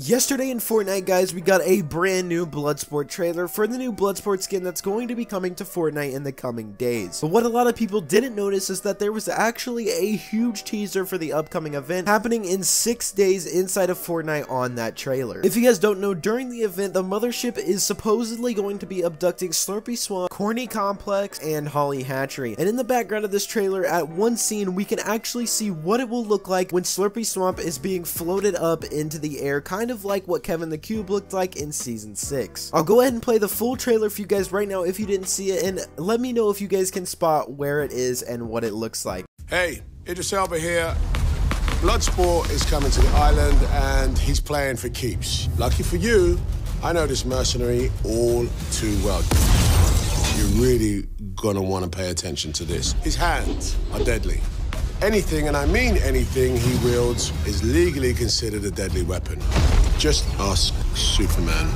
Yesterday in Fortnite, guys, we got a brand new Bloodsport trailer for the new Bloodsport skin that's going to be coming to Fortnite in the coming days. But what a lot of people didn't notice is that there was actually a huge teaser for the upcoming event happening in six days inside of Fortnite on that trailer. If you guys don't know, during the event, the mothership is supposedly going to be abducting Slurpy Swamp, Corny Complex, and Holly Hatchery. And in the background of this trailer, at one scene, we can actually see what it will look like when Slurpy Swamp is being floated up into the air, kind kind of like what Kevin the Cube looked like in Season 6. I'll go ahead and play the full trailer for you guys right now if you didn't see it, and let me know if you guys can spot where it is and what it looks like. Hey, Idris Elba here. Bloodsport is coming to the island and he's playing for keeps. Lucky for you, I know this mercenary all too well. You're really gonna want to pay attention to this. His hands are deadly. Anything, and I mean anything, he wields is legally considered a deadly weapon. Just ask Superman.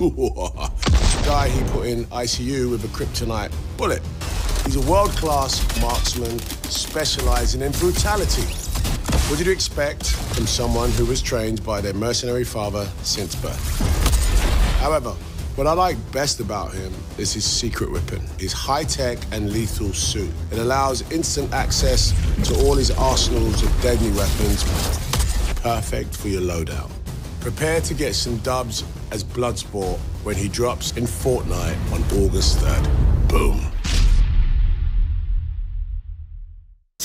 Guy he put in ICU with a kryptonite bullet. He's a world-class marksman specializing in brutality. What did you expect from someone who was trained by their mercenary father since birth? However, what I like best about him is his secret weapon, his high-tech and lethal suit. It allows instant access to all his arsenals of deadly weapons, perfect for your loadout. Prepare to get some dubs as Bloodsport when he drops in Fortnite on August 3rd. Boom.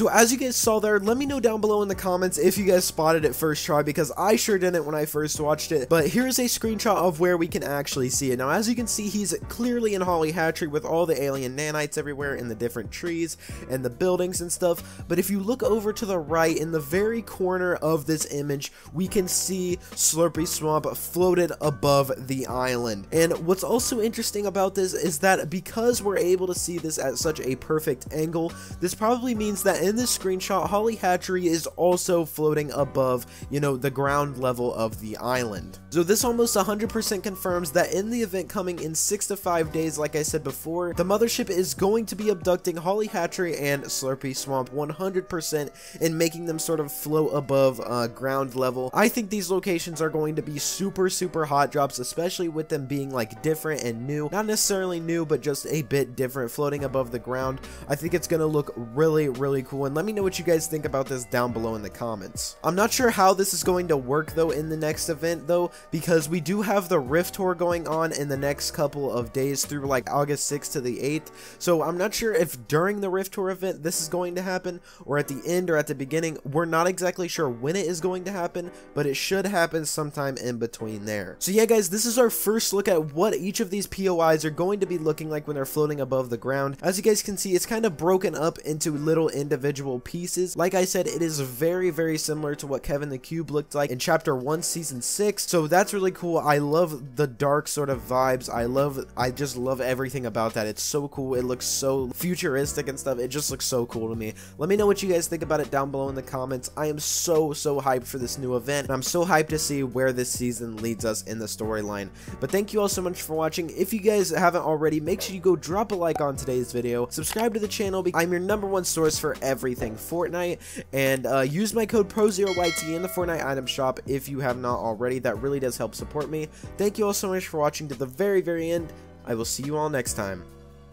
So as you guys saw there, let me know down below in the comments if you guys spotted it first try because I sure didn't when I first watched it. But here's a screenshot of where we can actually see it. Now as you can see, he's clearly in Holly Hatchery with all the alien nanites everywhere in the different trees and the buildings and stuff. But if you look over to the right in the very corner of this image, we can see Slurpy Swamp floated above the island. And what's also interesting about this is that because we're able to see this at such a perfect angle, this probably means that in in this screenshot, Holly Hatchery is also floating above, you know, the ground level of the island. So this almost 100% confirms that in the event coming in 6 to 5 days, like I said before, the mothership is going to be abducting Holly Hatchery and Slurpy Swamp 100% and making them sort of float above uh, ground level. I think these locations are going to be super, super hot drops, especially with them being like different and new. Not necessarily new, but just a bit different, floating above the ground. I think it's going to look really, really cool and let me know what you guys think about this down below in the comments. I'm not sure how this is going to work though in the next event though, because we do have the Rift Tour going on in the next couple of days through like August 6th to the 8th, so I'm not sure if during the Rift Tour event this is going to happen, or at the end or at the beginning. We're not exactly sure when it is going to happen, but it should happen sometime in between there. So yeah guys, this is our first look at what each of these POIs are going to be looking like when they're floating above the ground. As you guys can see, it's kind of broken up into little individual individual pieces. Like I said, it is very, very similar to what Kevin the Cube looked like in Chapter 1, Season 6. So that's really cool. I love the dark sort of vibes. I love, I just love everything about that. It's so cool. It looks so futuristic and stuff. It just looks so cool to me. Let me know what you guys think about it down below in the comments. I am so, so hyped for this new event. I'm so hyped to see where this season leads us in the storyline. But thank you all so much for watching. If you guys haven't already, make sure you go drop a like on today's video. Subscribe to the channel. I'm your number one source for everything everything Fortnite. And uh, use my code PRO0YT in the Fortnite item shop if you have not already. That really does help support me. Thank you all so much for watching to the very, very end. I will see you all next time.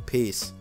Peace.